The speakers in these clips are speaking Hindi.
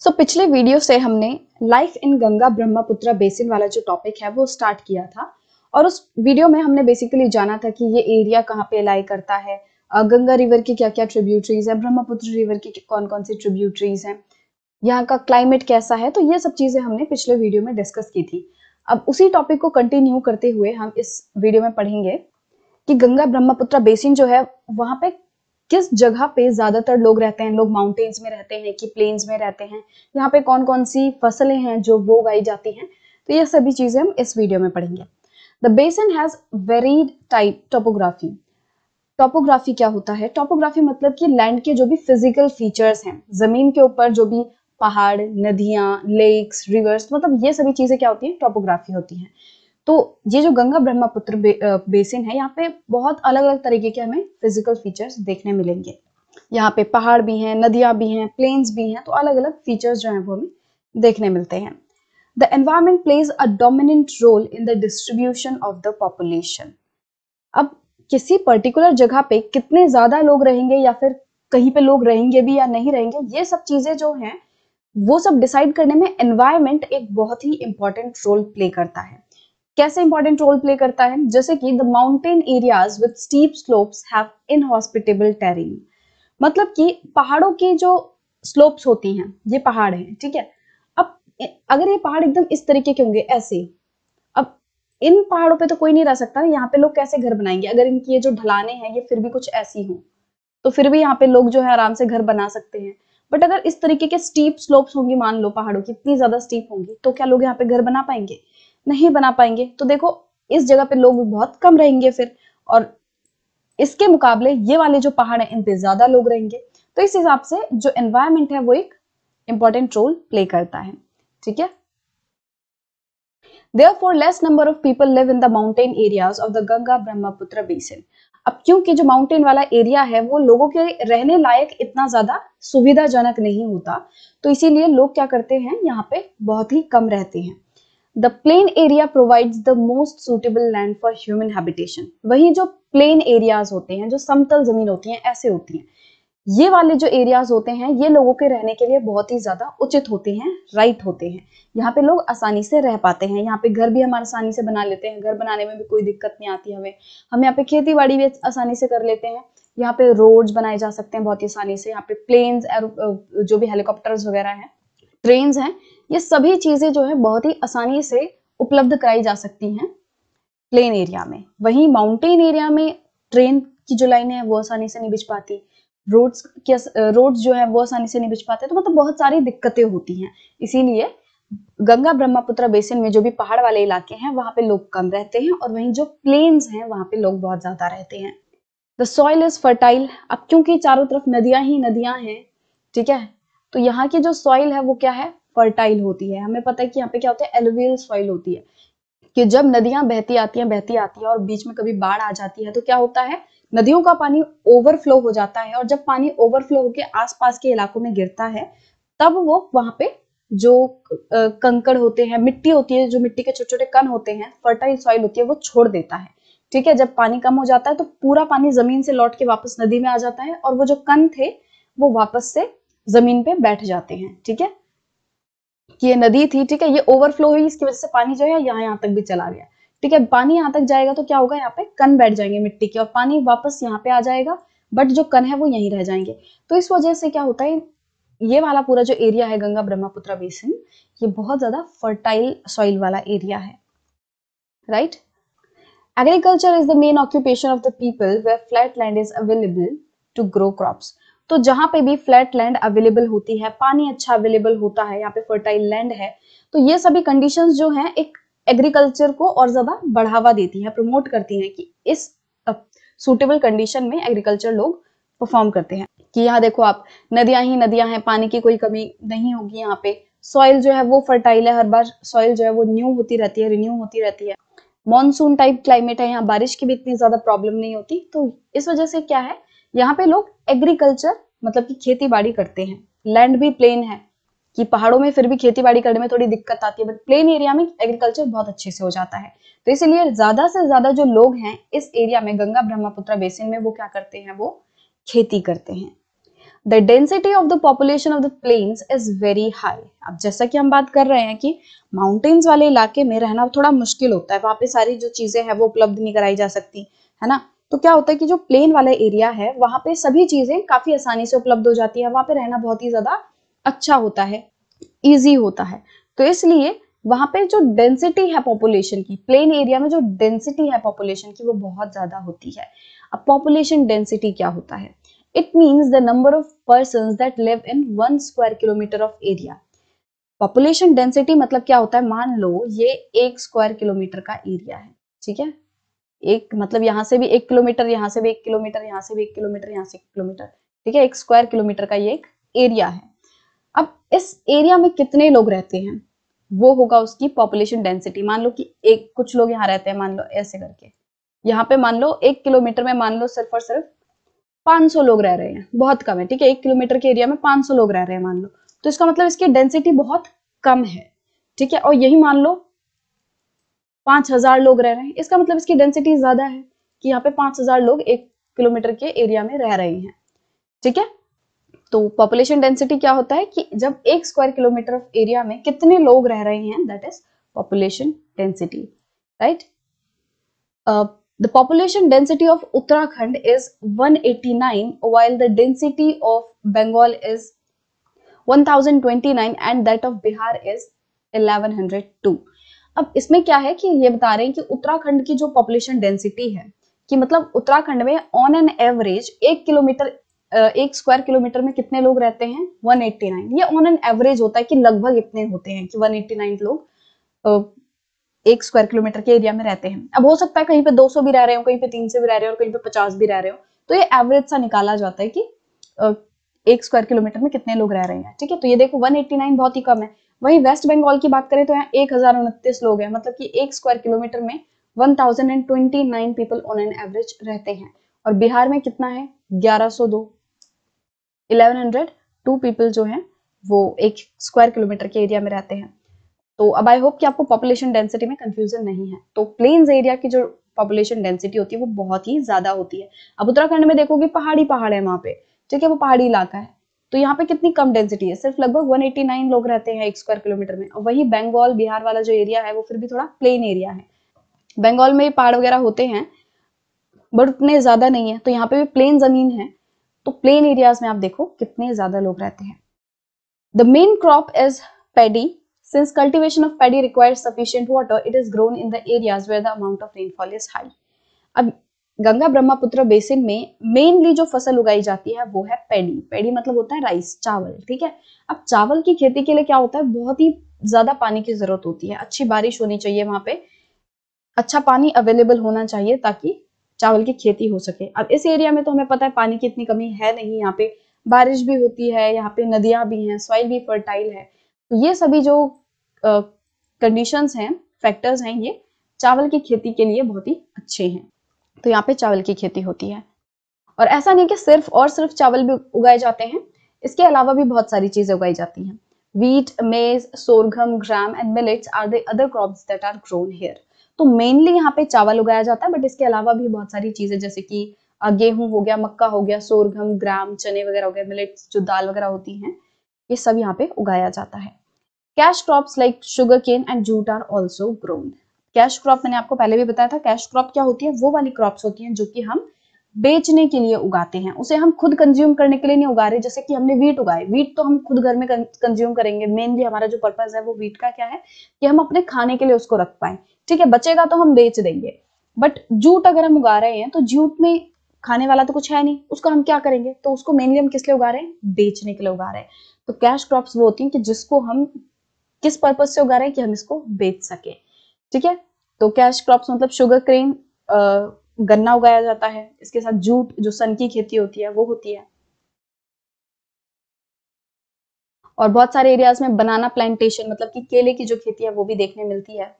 सो so, पिछले वीडियो से हमने life in Ganga Brahmaputra basin वाला जो टॉपिक है वो स्टार्ट किया था। और उस वीडियो में हमने बेसिकली जाना था कि ये एरिया कहाँ पे लाई करता है। गंगा रिवर की क्या क्या ट्रिब्यूटरीज है ब्रह्मपुत्र रिवर की कौन कौन सी ट्रिब्यूटरीज हैं यहाँ का क्लाइमेट कैसा है तो ये सब चीज़ें हमने पिछले वीडियो में डिस्कस की थी। अब उसी टॉपिक को कंटिन्यू करते हुए हम इस वीडियो में पढ़ेंगे कि गंगा ब्रह्मपुत्र बेसिन जो है वहाँ पे किस जगह पे ज़्यादातर लोग रहते हैं? लोग माउंटेन्स में रहते हैं कि प्लेन्स में रहते हैं? यहाँ पे कौन कौन सी फ़सलें हैं जो वो उगाई जाती हैं? तो ये सभी चीज़ें हम इस वीडियो में पढ़ेंगे। The basin has varied type topography topography क्या होता है? टोपोग्राफी मतलब कि लैंड के जो भी फ़िज़िकल फीचर्स हैं, ज़मीन के ऊपर जो भी पहाड़, नदियाँ लेक्स रिवर्स मतलब ये सभी चीज़ें क्या होती हैं? टोपोग्राफी होती हैं। तो ये जो गंगा ब्रह्मपुत्र बे, बेसिन है यहाँ पे बहुत अलग अलग तरीके के हमें फ़िज़िकल फीचर्स देखने मिलेंगे। यहाँ पे पहाड़ भी हैं नदियाँ भी हैं प्लेन्स भी हैं तो अलग अलग फीचर्स जो है वो हमें देखने मिलते हैं। The environment plays a dominant role in the distribution of the population अब किसी पर्टिकुलर जगह पे कितने ज़्यादा लोग रहेंगे या फिर कहीं पे लोग रहेंगे भी या नहीं रहेंगे ये सब चीज़ें जो हैं वो सब डिसाइड करने में एनवायरमेंट एक बहुत ही इंपॉर्टेंट रोल प्ले करता है। कैसे इंपॉर्टेंट रोल प्ले करता है? जैसे कि the mountain areas with steep slopes have inhospitable मतलब कि पहाड़ों की जो स्लोप्स होती हैं, ये पहाड़ हैं, ठीक है? अब, अगर ये पहाड़ एकदम इस तरीके के होंगे, ऐसे, अब इन पहाड़ों पे तो कोई नहीं रह सकता, यहाँ पे लोग कैसे घर बनाएँगे? अगर इनकी ये जो ढलाने हैं, ये फिर भी कुछ ऐसी हो तो फिर भी यहाँ पे लोग जो है आराम से घर बना सकते हैं। बट अगर इस तरीके के स्टीप स्लोप्स होंगी, मान लो पहाड़ों की, इतनी ज़्यादा स्टीप होंगी तो क्या लोग यहाँ पे घर बना पाएँगे? नहीं बना पाएँगे। तो देखो इस जगह पे लोग बहुत कम रहेंगे फिर। और इसके मुकाबले ये वाले जो पहाड़ है इन पे ज़्यादा लोग रहेंगे। तो इस हिसाब से जो एनवायरमेंट है वो एक इंपॉर्टेंट रोल प्ले करता है। ठीक है? Therefore, less number of people live in the mountain areas of the Ganga Brahmaputra basin. अब क्योंकि जो माउंटेन वाला एरिया है वो लोगों के रहने लायक इतना ज़्यादा सुविधाजनक नहीं होता। तो इसीलिए लोग क्या करते हैं यहाँ पे बहुत ही कम रहते हैं। The plain area provides the most suitable land for human habitation वही जो प्लेन एरियाज़ होते हैं, जो समतल ज़मीन होती हैं, ऐसे होती हैं। ये वाले जो एरियाज़ होते हैं, ये लोगों के रहने के लिए बहुत ही ज़्यादा उचित होते हैं राइट होते हैं। यहाँ पे लोग आसानी से रह पाते हैं। यहाँ पे घर भी हम आसानी से बना लेते हैं। घर बनाने में भी कोई दिक्कत नहीं आती हमें। हम यहाँ पे खेती बाड़ी भी आसानी से कर लेते हैं। यहाँ पे रोड्स बनाए जा सकते हैं बहुत ही आसानी से। यहाँ पे प्लेन्स जो भी हेलीकॉप्टर्स वगैरह हैं ट्रेन हैं। ये सभी चीज़ें जो है बहुत ही आसानी से उपलब्ध कराई जा सकती हैं प्लेन एरिया में। वहीं माउंटेन एरिया में ट्रेन की जो लाइनें हैं, वो आसानी से नहीं बिछ पाती। रोड्स के रोड्स जो है, वो आसानी से नहीं बिछ पाते। तो मतलब बहुत सारी दिक्कतें होती हैं। इसीलिए गंगा ब्रह्मपुत्र बेसिन में जो भी पहाड़ वाले इलाके हैं, वहाँ पे लोग कम रहते हैं और वहीं जो प्लेन्स हैं, वहाँ पे लोग बहुत ज़्यादा रहते हैं। The soil is fertile. अब क्योंकि चारों तरफ़ नदियाँ ही नदियाँ हैं, ठीक है? तो यहाँ की जो सॉइल है, वो क्या है? फर्टाइल होती है। हमें पता है कि यहाँ पे क्या होता है? एलोवियल सॉइल होती है। कि जब नदियाँ बहती आती हैं, बहती आती है और बीच में कभी बाढ़ आ जाती है तो क्या होता है? नदियों का पानी ओवरफ्लो हो जाता है और जब पानी ओवरफ्लो होकर आसपास के इलाकों में गिरता है, तब वो वहाँ पे जो कंकड़ होते हैं, मिट्टी होती है, जो मिट्टी के छोटे छोटे कण होते हैं फर्टाइल सॉइल होती है, वो छोड़ देता है। ठीक है? जब पानी कम हो जाता है तो पूरा पानी ज़मीन से लौट के वापस नदी में आ जाता है और वो जो कण थे, वो वापस से ज़मीन पे बैठ जाते हैं। ठीक है? कि ये नदी थी, ठीक है, ये ओवरफ्लो हुई, इसकी वजह से पानी जो है यहाँ यहाँ तक भी चला गया। ठीक है, पानी यहाँ तक जाएगा तो क्या होगा, यहाँ पे कन बैठ जाएँगे मिट्टी के और पानी वापस यहाँ पे आ जाएगा बट जो कन है वो यहीं रह जाएँगे। तो इस वजह से क्या होता है, ये वाला पूरा जो एरिया है गंगा ब्रह्मपुत्र बेसिन, ये बहुत ज़्यादा फर्टाइल सॉइल वाला एरिया है। Right agriculture is the main occupation of the people where flat land is available to grow crops तो जहाँ पे भी फ्लैट लैंड अवेलेबल होती है, पानी अच्छा अवेलेबल होता है, यहाँ पे फर्टाइल लैंड है तो ये सभी कंडीशंस जो हैं एक एग्रीकल्चर को और ज़्यादा बढ़ावा देती है प्रमोट करती है कि इस सुटेबल कंडीशन में एग्रीकल्चर लोग परफॉर्म करते हैं। कि यहाँ देखो आप, नदियाँ ही नदियाँ हैं, पानी की कोई कमी नहीं होगी यहाँ पे। सॉइल जो है वो फर्टाइल है, हर बार सॉइल जो है वो न्यू होती रहती है रिन्यू होती रहती है। मॉनसून टाइप क्लाइमेट है, यहाँ बारिश की भी इतनी ज़्यादा प्रॉब्लम नहीं होती तो इस वजह से क्या है यहाँ पे लोग एग्रीकल्चर मतलब कि खेती बाड़ी करते हैं। लैंड भी प्लेन है, कि पहाड़ों में फिर भी खेती बाड़ी करने में थोड़ी दिक्कत आती है बट प्लेन एरिया में एग्रीकल्चर बहुत अच्छे से हो जाता है। तो इसीलिए ज़्यादा से ज़्यादा जो लोग हैं इस एरिया में, गंगा ब्रह्मपुत्र बेसिन में, वो क्या करते हैं, वो खेती करते हैं। The density of the population of the plains is very high अब जैसा कि हम बात कर रहे हैं कि माउंटेन्स वाले इलाके में रहना थोड़ा मुश्किल होता है, वहाँ पे सारी जो चीज़ें हैं, वो उपलब्ध नहीं कराई जा सकती, है ना? तो क्या होता है कि जो प्लेन वाला एरिया है, वहाँ पे सभी चीज़ें काफ़ी आसानी से उपलब्ध हो जाती है। वहाँ पे रहना बहुत ही ज़्यादा अच्छा होता है इजी होता है। तो इसलिए वहाँ पे जो डेंसिटी है पॉपुलेशन की प्लेन एरिया में जो डेंसिटी है पॉपुलेशन की, वो बहुत ज़्यादा होती है। अब पॉपुलेशन डेंसिटी क्या होता है? It means the number of person that live in one square kilometre of area population density मतलब क्या होता है? मान लो ये एक स्क्वायर किलोमीटर का एरिया है, ठीक है? एक मतलब यहाँ से भी एक किलोमीटर, यहाँ से भी एक किलोमीटर, यहाँ से भी एक किलोमीटर, यहाँ से एक किलोमीटर, ठीक है? एक स्क्वायर किलोमीटर का ये एक एरिया है। अब इस एरिया में कितने लोग रहते हैं? वो होगा उसकी पॉपुलेशन डेंसिटी मान लो कि एक, कुछ लोग यहाँ रहते हैं, मान लो ऐसे करके। यहाँ पे मान लो एक किलोमीटर में मान लो सिर्फ़ और सिर्फ़ 500 लोग रह रहे हैं। बहुत कम है, ठीक है? एक किलोमीटर के एरिया में 500 लोग रह रहे हैं मान लो। तो इसका मतलब इसकी डेंसिटी बहुत कम है, ठीक है? और यही मान लो पाँच हज़ार लोग रह रहे हैं। इसका मतलब इसकी डेंसिटी ज़्यादा है कि यहाँ पे पाँच हज़ार लोग एक किलोमीटर के एरिया में रह रहे हैं। ठीक है? तो पॉपुलेशन डेंसिटी क्या होता है कि जब एक स्क्वायर किलोमीटर ऑफ़ एरिया में कितने लोग रह रहे हैं that is population density right the population density of Uttarakhand is 189 while the density of Bengal is 1029 and that of Bihar is 1102 अब इसमें क्या है कि ये बता रहे हैं कि उत्तराखंड की जो पॉपुलेशन डेंसिटी है, कि मतलब उत्तराखंड में ऑन एन एवरेज एक किलोमीटर एक स्क्वायर किलोमीटर में कितने लोग रहते हैं? 189 ये ऑन एन एवरेज होता है कि लगभग इतने होते हैं कि 189 लोग एक स्क्वायर किलोमीटर के एरिया में रहते हैं। अब हो सकता है कहीं पे 200 भी रह रहे हो, कहीं पे तीन से भी रह रहे हो और कहीं पे 50 भी रह रहे हो। तो ये एवरेज सा निकाला जाता है कि एक स्क्वायर किलोमीटर में कितने लोग रह रहे हैं, ठीक है? तो ये देखो 189 बहुत ही कम है। वहीं वेस्ट बंगाल की बात करें तो यहाँ एक हज़ार उनतीस लोग हैं मतलब कि एक स्क्वायर किलोमीटर में one thousand and twenty nine people on an average रहते हैं। और बिहार में कितना है? ग्यारह सौ दो। इलेवन हंड्रेड टू पीपल जो हैं, वो एक स्क्वायर किलोमीटर के एरिया में रहते हैं। तो अब आई होप कि आपको पॉपुलेशन डेंसिटी में कंफ्यूजन नहीं है। तो प्लेन्स एरिया की जो पॉपुलेशन डेंसिटी होती है, वो बहुत ही ज़्यादा होती है। अब उत्तराखंड में देखोगे पहाड़ी पहाड़ है वहाँ पे। ठीक है, वो पहाड़ी इलाका है। तो यहाँ पे कितनी कम डेंसिटी है? सिर्फ़ लगभग 189 लोग रहते हैं एक स्क्वायर किलोमीटर में। और वही बंगाल बिहार वाला जो एरिया है वो फिर भी थोड़ा प्लेन एरिया है। बंगाल में पहाड़ वगैरह होते हैं बट उतने ज़्यादा नहीं है। तो यहाँ पे भी प्लेन ज़मीन है। तो प्लेन एरियाज़ में आप देखो कितने ज़्यादा लोग रहते हैं। The main crop is paddy Since cultivation of paddy requires sufficient water, it is grown in the areas where the amount of rainfall is high. अब गंगा ब्रह्मपुत्र बेसिन में मेनली जो फ़सल उगाई जाती है वो है पेडी। पेडी मतलब होता है राइस चावल, ठीक है? अब चावल की खेती के लिए क्या होता है? बहुत ही ज़्यादा पानी की ज़रूरत होती है। अच्छी बारिश होनी चाहिए वहाँ पे। अच्छा पानी अवेलेबल होना चाहिए ताकि चावल की खेती हो सके। अब इस एरिया में तो हमें पता है पानी की इतनी कमी है नहीं। यहाँ पे बारिश भी होती है, यहाँ पे नदियाँ भी हैं सॉइल भी फर्टाइल है। तो ये सभी जो कंडीशंस हैं फैक्टर्स हैं, ये चावल की खेती के लिए बहुत ही अच्छे हैं। तो यहाँ पे चावल की खेती होती है। और ऐसा नहीं कि सिर्फ़ और सिर्फ़ चावल भी उगाए जाते हैं, इसके अलावा भी बहुत सारी चीज़ें उगाई जाती हैं। Wheat maize sorghum gram and millets are the other crops that are grown here तो मेनली यहाँ पे चावल उगाया जाता है बट इसके अलावा भी बहुत सारी चीज़ें, जैसे कि गेहूँ हो गया, मक्का हो गया सोरघम ग्राम चने वगैरह हो गया मिलेट्स जो दाल वगैरह होती हैं, ये सब यहाँ पे उगाया जाता है। Cash crops like sugar cane and jute are also grown cash crop मैंने आपको पहले भी बताया था कैश क्रॉप क्या होती है? वो वाली क्रॉप्स होती हैं जो कि हम बेचने के लिए उगाते हैं। उसे हम खुद कंज्यूम करने के लिए नहीं उगा रहे, जैसे कि हमने वीट उगाए। वीट तो हम खुद घर में कंज्यूम करेंगे। मेनली हमारा जो पर्पज है वो वीट का क्या है? कि हम अपने खाने के लिए उसको रख पाए। ठीक है, बचेगा तो हम बेच देंगे। बट जूट अगर हम उगा रहे हैं तो जूट में खाने वाला तो कुछ है नहीं। उसको हम क्या करेंगे? तो उसको मेनली हम किस लिए उगा रहे हैं? बेचने के लिए उगा रहे हैं। तो कैश क्रॉप्स वो होती हैं कि जिसको हम किस पर्पज से उगा रहे हैं कि हम इसको बेच सके। ठीक है? तो कैश क्रॉप्स मतलब शुगर क्रेन गन्ना उगाया जाता है। इसके साथ जूट, जो सन की खेती होती है, वो होती है। और बहुत सारे एरियाज़ में बनाना प्लांटेशन मतलब कि केले की जो खेती है, वो भी देखने मिलती है।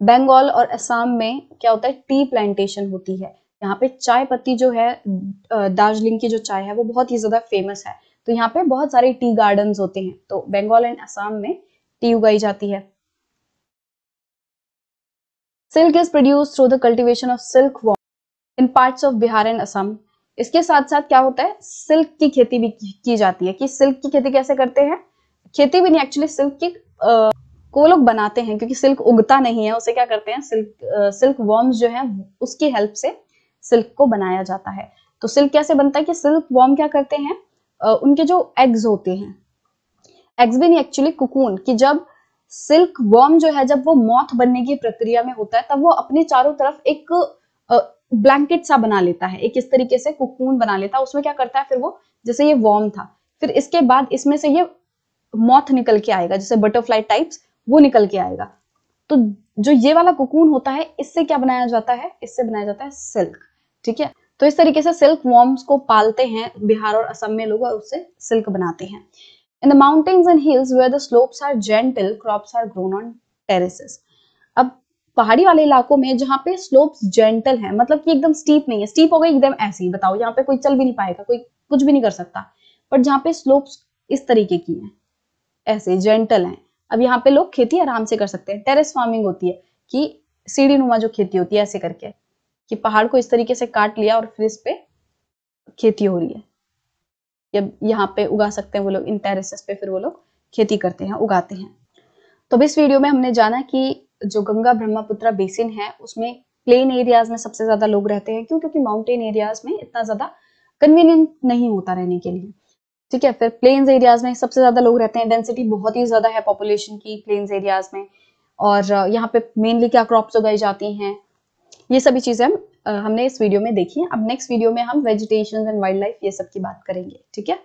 बंगाल और असम में क्या होता है? टी प्लांटेशन होती है। यहाँ पे चाय पत्ती जो है दार्जिलिंग की जो चाय है, वो बहुत ही ज़्यादा फ़ेमस है। तो यहाँ पे बहुत सारे टी गार्डन होते हैं। तो बंगाल एंड असम में टी उगाई जाती है। Silk is produce through the cultivation of silk worm in parts of Bihar and Assam इसके साथ साथ क्या होता है? सिल्क की खेती भी की जाती है। कि सिल्क की खेती कैसे करते हैं? खेती भी नहीं एक्चुअली सिल्क की आ, को लोग बनाते हैं क्योंकि सिल्क उगता नहीं है उसे क्या करते हैं? सिल्क सिल्क वॉर्म्स जो है उसकी हेल्प से सिल्क को बनाया जाता है। तो सिल्क कैसे बनता है कि सिल्क वॉर्म क्या करते हैं? आ, उनके जो एग्स होते हैं एग्स एक्चुअली कुकून कि जब सिल्क वॉर्म जो है, जब वो मॉथ बनने की प्रक्रिया में होता है, तब वो अपने चारों तरफ़ एक ब्लैंकेट सा बना लेता है, एक इस तरीके से कुकून बना लेता है, उसमें क्या करता है, फिर वो, जैसे ये वॉर्म था, फिर इसके बाद इसमें से ये मॉथ निकल के आएगा, जैसे बटरफ्लाई टाइप्स वो निकल के आएगा। तो जो ये वाला कुकून होता है, इससे क्या बनाया जाता है? इससे बनाया जाता है सिल्क ठीक है? तो इस तरीके से सिल्क वॉर्म्स को पालते हैं बिहार और असम में लोग और उससे सिल्क बनाते हैं। In the mountains and hills where the slopes are gentle crops are grown on terraces अब पहाड़ी वाले इलाकों में जहाँ पे स्लोप्स जेंटल है मतलब कि एकदम स्टीप नहीं है। स्टीप हो गई, एकदम ऐसे ही, बताओ, यहाँ पे कोई चल भी नहीं पाएगा, कोई कुछ भी नहीं कर सकता। बट जहाँ पे स्लोप्स इस तरीके की है, ऐसे जेंटल है। अब यहाँ पे लोग खेती आराम से कर सकते हैं। टेरेस फ़ार्मिंग होती है कि सीढ़ी नुमा जो खेती होती है, ऐसे करके, कि पहाड़ को इस तरीके से काट लिया और फिर इस पे खेती हो रही है। या यहाँ पे उगा सकते हैं वो लोग, इन टेरेसेस पे फिर वो लोग खेती करते हैं, उगाते हैं। तो इस वीडियो में हमने जाना कि जो गंगा ब्रह्मपुत्र बेसिन है, उसमें प्लेन एरियाज़ में सबसे ज़्यादा लोग रहते हैं। क्यों? क्योंकि माउंटेन एरियाज़ में इतना ज़्यादा कन्वीनियंट नहीं होता रहने के लिए। ठीक है, फिर प्लेन्स एरियाज़ में सबसे ज़्यादा लोग रहते हैं। डेंसिटी बहुत ही ज़्यादा है पॉपुलेशन की प्लेन्स एरियाज़ में। और यहाँ पे मेनली क्या क्रॉप्स उगाई जाती हैं, ये सभी चीज़ें हम हमने इस वीडियो में देखी है। अब नेक्स्ट वीडियो में हम वेजिटेशन एंड वाइल्ड लाइफ ये सब की बात करेंगे, ठीक है?